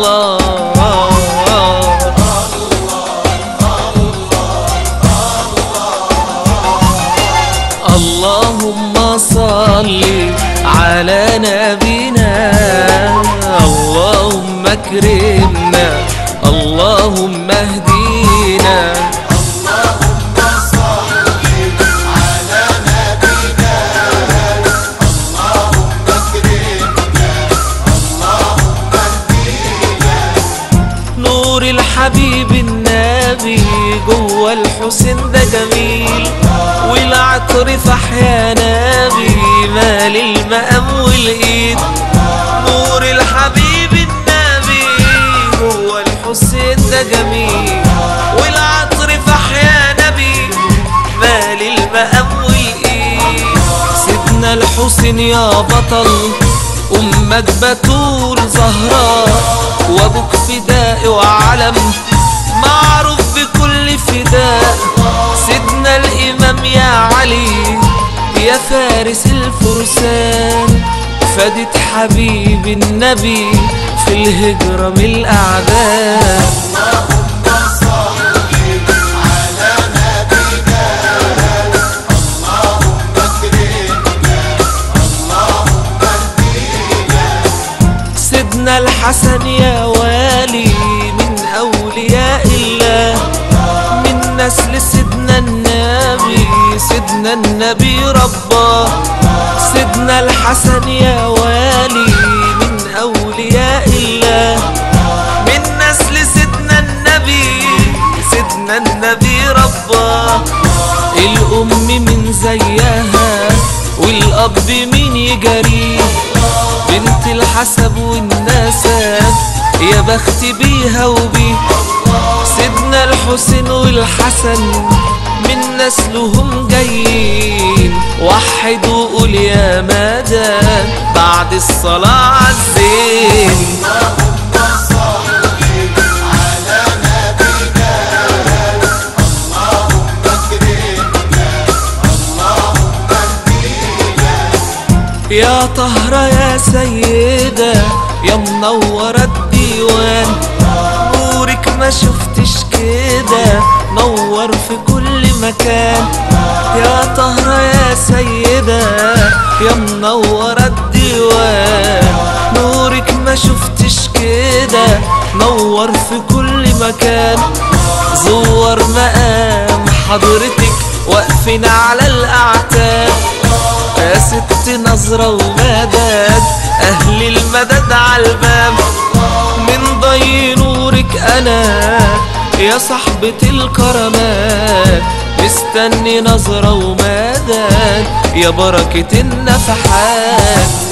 الله. اللهم صل على نبينا. اللهم اكرمنا. اللهم اهدينا. نور الحبيب النبي جوه الحسين ده جميل. والعطر فحيا نبي مال المقام والإيد. نور الحبيب النبي جوه الحسين ده جميل. والعطر فحيا نبي مال المقام والإيد. سيدنا الحسين يا بطل أمك بتول زهراء وأبوك وعلم معروف بكل فداء. سيدنا الإمام يا علي يا فارس الفرسان. فدت حبيب النبي في الهجرة من الأعداء. سيدنا الحسن يا والي من نسل سيدنا النبي سيدنا النبي رباه سيدنا الحسن يا والي من أولياء الله. من نسل سيدنا النبي سيدنا النبي رباه الأم من زيها والأب مين يجريه بنت الحسب والنسب يا بخت بيها وبيه الحسين والحسن من نسلهم جايين. وحد وقول يا مدى بعد الصلاة عالزين يا طهرة يا سيدة يا منورة الديوان. نورك ما شفتش كده نور في كل مكان. يا طهرة يا سيدة يا منورة الديوان. نورك ما شفتش كده نور في كل مكان. زور مقام حضرتك واقفين على الأعتاب. يا ست نظرة ومدد أهل المدد عالباب من ضي نورك أنا يا صاحبة الكرامات مستني نظرة ومدد يا بركة النفحات.